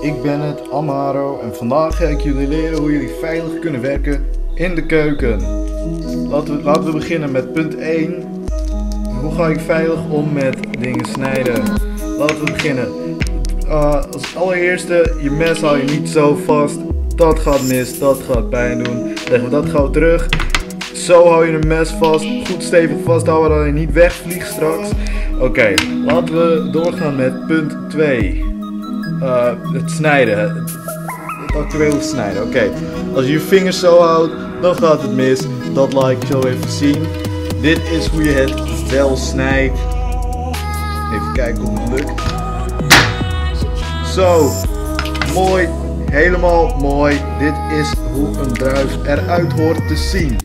ik ben het, Amaro, en vandaag ga ik jullie leren hoe jullie veilig kunnen werken in de keuken. Laten we, laten we beginnen met punt 1. Hoe ga ik veilig om met dingen snijden? Laten we beginnen. Uh, als allereerste, je mes hou je niet zo vast. Dat gaat mis, dat gaat pijn doen. Leggen we dat gauw terug. Zo hou je een mes vast. Goed stevig vasthouden dat je niet wegvliegt straks. Oké, laten we doorgaan met punt 2. Uh, het snijden. Het, het snijden. Oké, als je je vingers zo houdt, dan gaat het mis. Dat laat ik zo even zien. Dit is hoe je het wel snijdt. Even kijken hoe het lukt. Zo, mooi, helemaal mooi. Dit is hoe een druif eruit hoort te zien.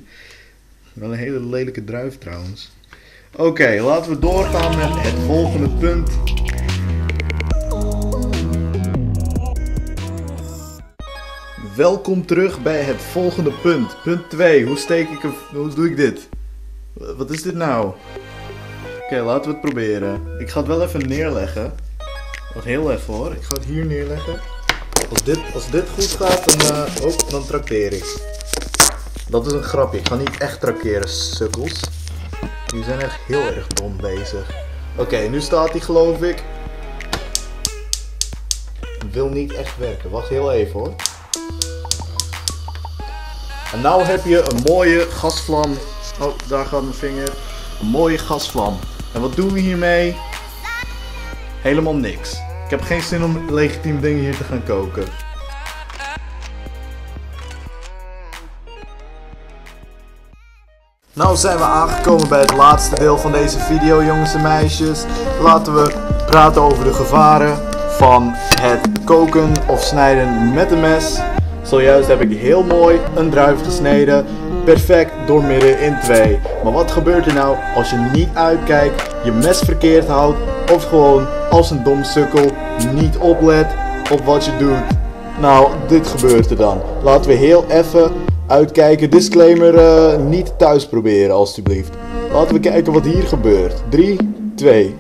Wel een hele lelijke druif trouwens. Oké, laten we doorgaan met het volgende punt. Welkom terug bij het volgende punt. Punt 2. Hoe steek ik een... Hoe doe ik dit? Wat is dit nou? Oké, laten we het proberen. Ik ga het wel even neerleggen. Wat heel even hoor. Ik ga het hier neerleggen. Als dit, als dit goed gaat, dan, uh, oh, dan trakteer ik. Dat is een grapje. Ik ga niet echt trakteren, sukkels. Die zijn echt heel erg dom bezig. Oké, nu staat hij geloof ik. Wil niet echt werken. Wacht heel even hoor. En nou heb je een mooie gasvlam. Oh, daar gaat mijn vinger. Een mooie gasvlam. En wat doen we hiermee? Helemaal niks. Ik heb geen zin om legitiem dingen hier te gaan koken. Nou zijn we aangekomen bij het laatste deel van deze video jongens en meisjes. Laten we praten over de gevaren van het koken of snijden met een mes. Zojuist heb ik heel mooi een druif gesneden, perfect doormidden in twee. Maar wat gebeurt er nou als je niet uitkijkt, je mes verkeerd houdt of gewoon als een dom sukkel niet oplet op wat je doet? Nou, dit gebeurt er dan. Laten we heel even uitkijken. Disclaimer, uh, niet thuis proberen alstublieft. Laten we kijken wat hier gebeurt. 3, 2,